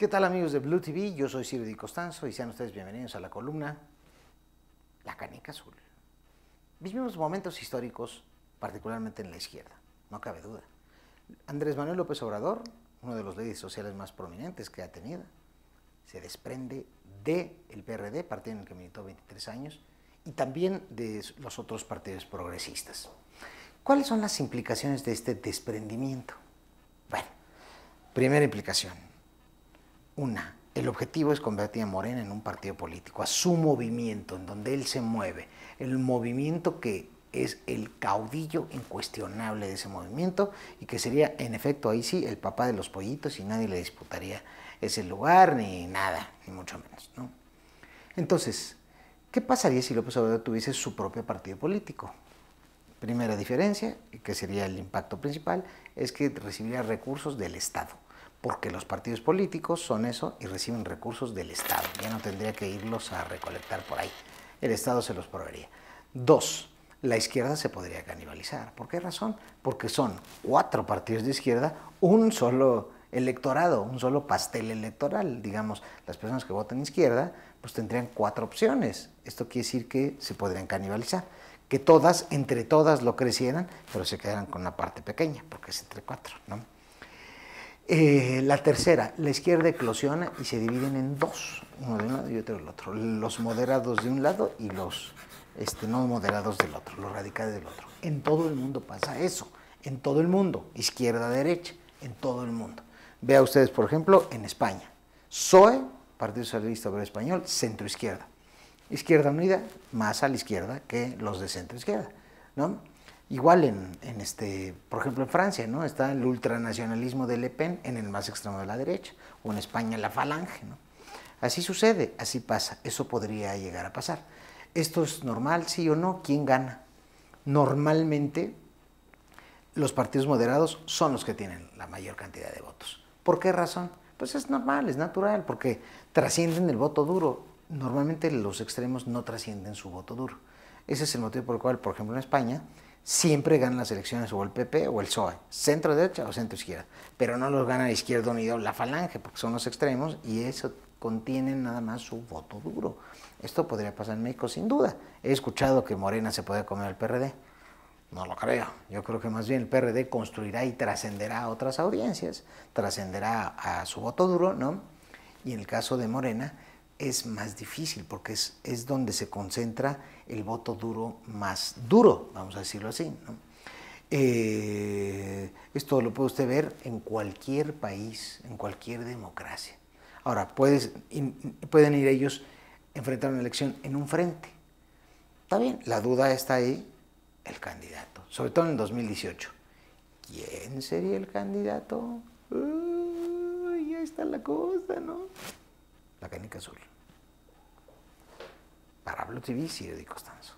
¿Qué tal amigos de Blue TV? Yo soy Ciro Di Costanzo y sean ustedes bienvenidos a la columna La Canica Azul. Vivimos momentos históricos, particularmente en la izquierda, no cabe duda. Andrés Manuel López Obrador, uno de los líderes sociales más prominentes que ha tenido, se desprende del el PRD, partido en el que militó 23 años, y también de los otros partidos progresistas. ¿Cuáles son las implicaciones de este desprendimiento? Bueno, primera implicación una, el objetivo es convertir a Morena en un partido político, a su movimiento, en donde él se mueve, el movimiento que es el caudillo incuestionable de ese movimiento y que sería, en efecto, ahí sí, el papá de los pollitos y nadie le disputaría ese lugar ni nada, ni mucho menos. ¿no? Entonces, ¿qué pasaría si López Obrador tuviese su propio partido político? Primera diferencia, que sería el impacto principal, es que recibiría recursos del Estado porque los partidos políticos son eso y reciben recursos del Estado. Ya no tendría que irlos a recolectar por ahí. El Estado se los proveería. Dos, la izquierda se podría canibalizar. ¿Por qué razón? Porque son cuatro partidos de izquierda, un solo electorado, un solo pastel electoral. Digamos, las personas que votan izquierda, pues tendrían cuatro opciones. Esto quiere decir que se podrían canibalizar. Que todas, entre todas lo crecieran, pero se quedaran con una parte pequeña, porque es entre cuatro, ¿no? Eh, la tercera, la izquierda eclosiona y se dividen en dos, uno de un lado y otro del otro. Los moderados de un lado y los este, no moderados del otro, los radicales del otro. En todo el mundo pasa eso, en todo el mundo, izquierda-derecha, en todo el mundo. Vea ustedes, por ejemplo, en España, PSOE, Partido Socialista Obrero Español, centro-izquierda. Izquierda Unida, más a la izquierda que los de centro-izquierda, ¿no? Igual en, este, por ejemplo, en Francia, ¿no? Está el ultranacionalismo de Le Pen en el más extremo de la derecha, o en España la falange, ¿no? Así sucede, así pasa, eso podría llegar a pasar. ¿Esto es normal, sí o no? ¿Quién gana? Normalmente los partidos moderados son los que tienen la mayor cantidad de votos. ¿Por qué razón? Pues es normal, es natural, porque trascienden el voto duro. Normalmente los extremos no trascienden su voto duro. Ese es el motivo por el cual, por ejemplo, en España, siempre ganan las elecciones o el PP o el PSOE, centro derecha o centro izquierda, pero no los gana la izquierda unida o la falange, porque son los extremos y eso contiene nada más su voto duro. Esto podría pasar en México sin duda. He escuchado que Morena se puede comer al PRD. No lo creo. Yo creo que más bien el PRD construirá y trascenderá a otras audiencias, trascenderá a su voto duro, ¿no? Y en el caso de Morena, es más difícil porque es, es, donde se concentra el voto duro más duro, vamos a decirlo así. Eh, esto lo puede usted ver en cualquier país, en cualquier democracia. Ahora, puedes, pueden ir ellos a enfrentar una elección en un frente. Está bien, la duda está ahí, el candidato, sobre todo en el 2018. ¿Quién sería el candidato? Ya está la cosa, ¿no? La canica azul. Para Blue TV, Ciro Di Costanzo.